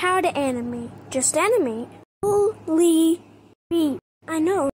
How to animate. Just animate. Holy beep. I know.